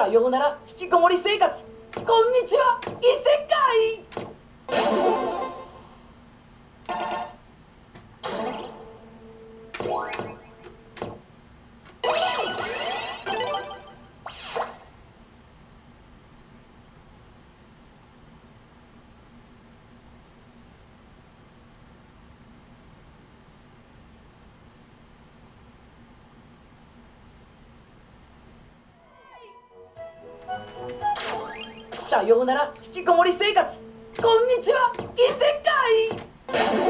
さようなら引きこもり生活。こんにちは異世界。さようなら引きこもり生活。こんにちは異世界。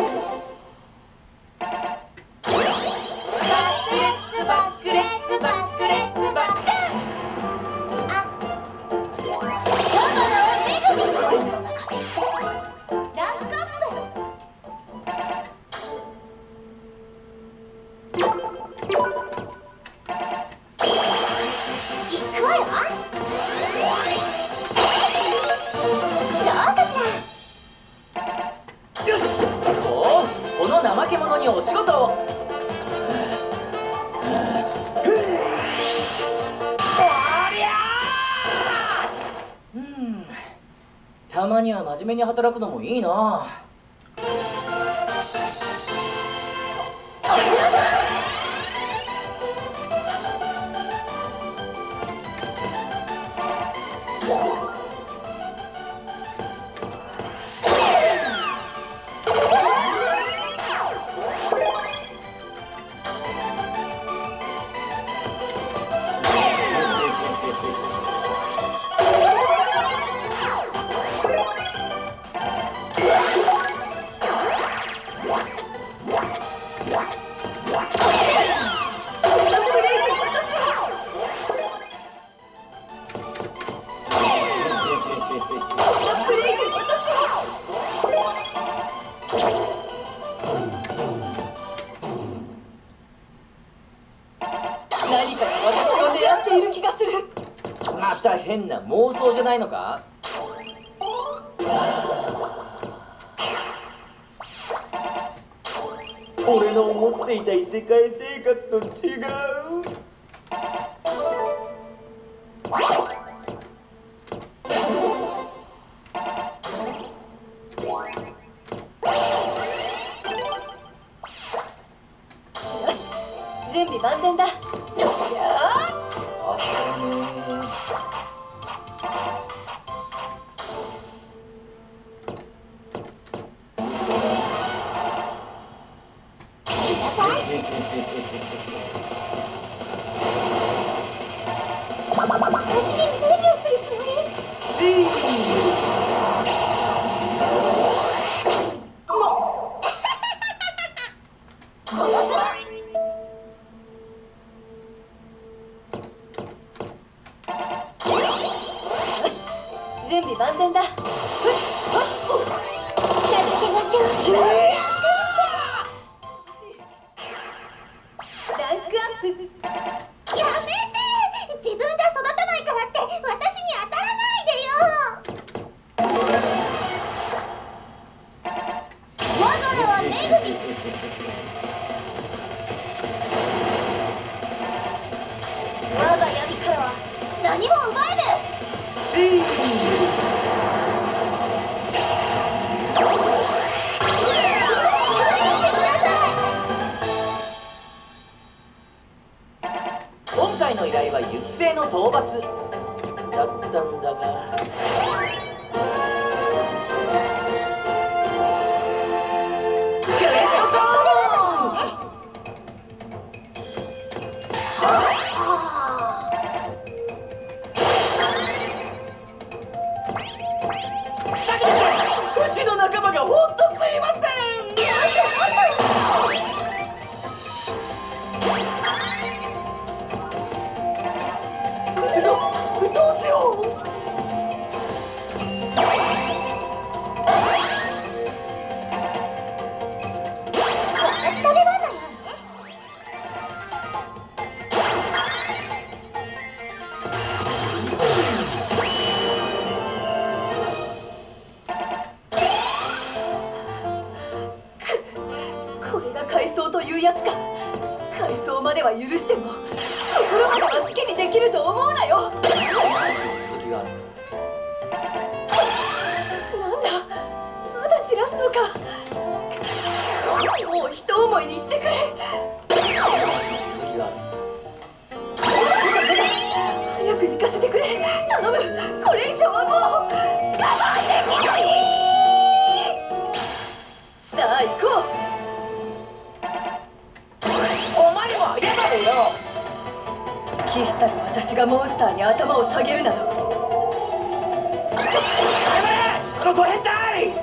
には真面目に働くのもいいな。何か私を狙っている気がする。また変な妄想じゃないのか？俺の思っていた異世界生活と違う。不思議好吃まだ散らすのか。もう一思いに言ってくれ。早く行かせてくれ。頼む。これ以上はもう我慢できない。さあ行こう。お前も謝れよ。騎士たる私がモンスターに頭を下げるなど。あのド変態。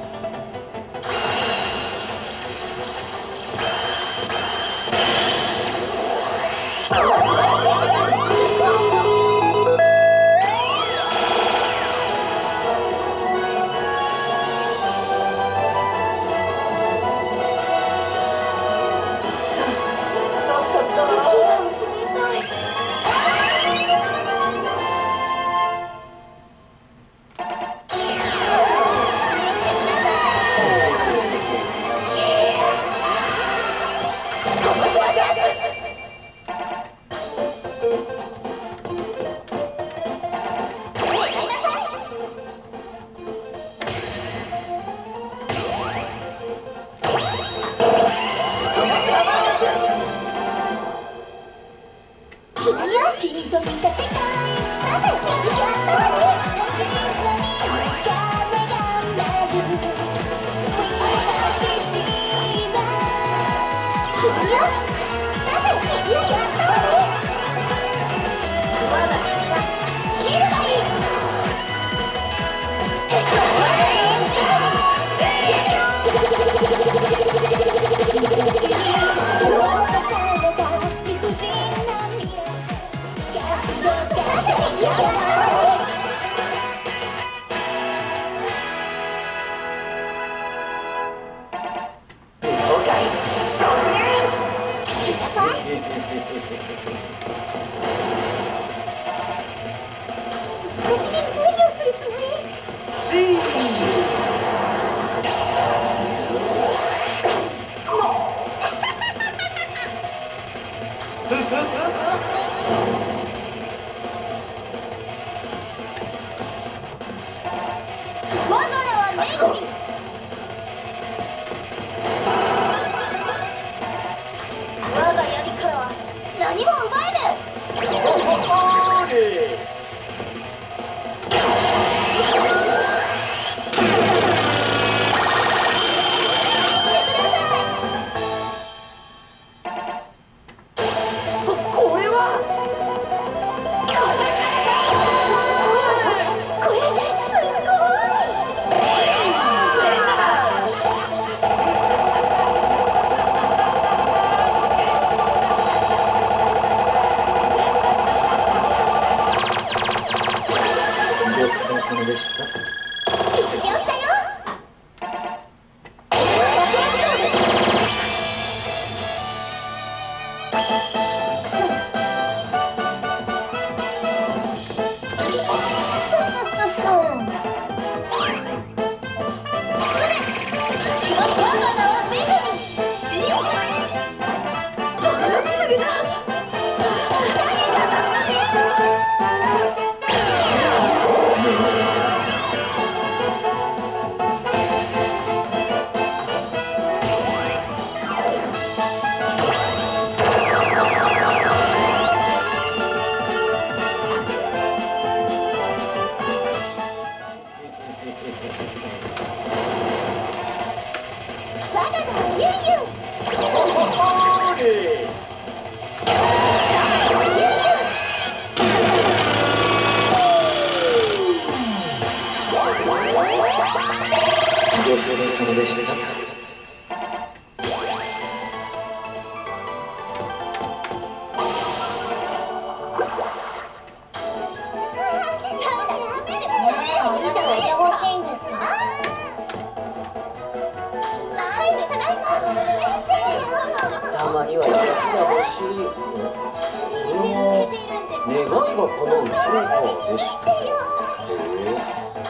よ。したへえ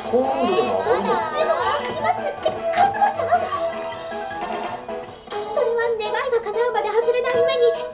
今度でも上がるのかそれは願いが叶うまで外れない上に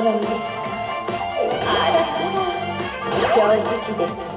で。すあ正直です。